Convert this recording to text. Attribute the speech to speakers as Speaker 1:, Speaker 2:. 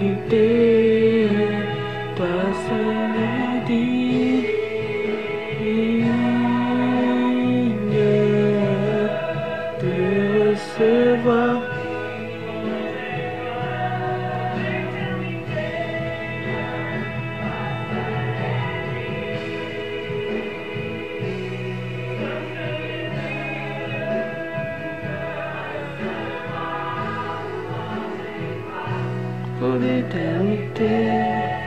Speaker 1: eternité これでおいて